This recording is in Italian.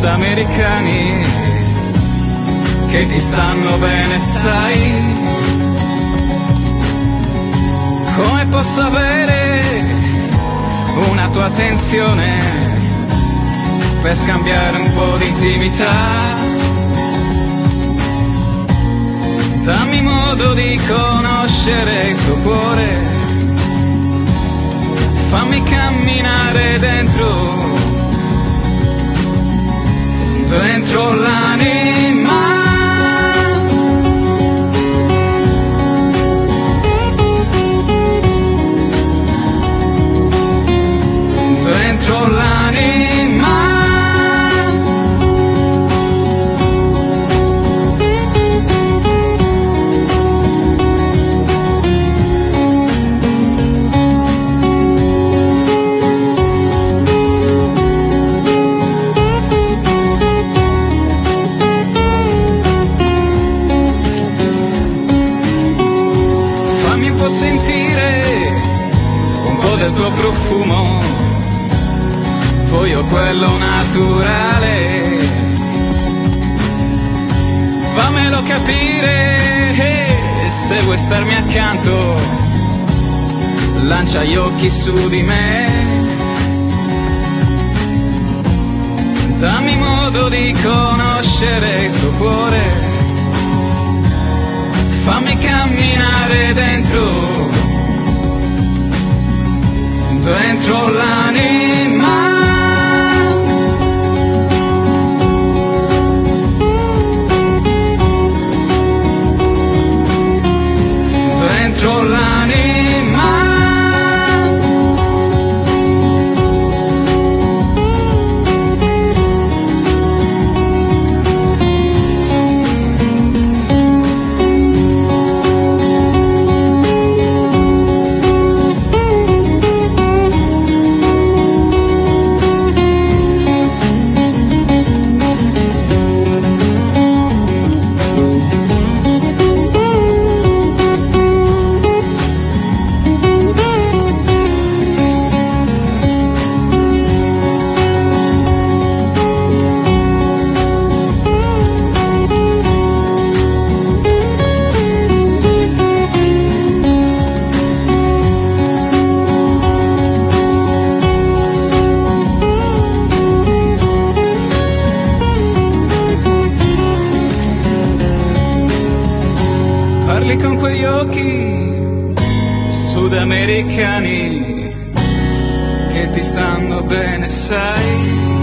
sudamericani che ti stanno bene, sai. Come posso avere una tua attenzione per scambiare un po' di intimità? Dammi modo di conoscere il tuo cuore, fammi camminare dentro dentro l'anima. Dentro l'anima. Sentire un po' del tuo profumo, voglio quello naturale. Fammelo capire e se vuoi starmi accanto, lancia gli occhi su di me. Dammi modo di conoscere il tuo cuore fammi camminare dentro, dentro l'anima. Dentro l'anima. Parli con quegli occhi sudamericani che ti stanno bene, sai.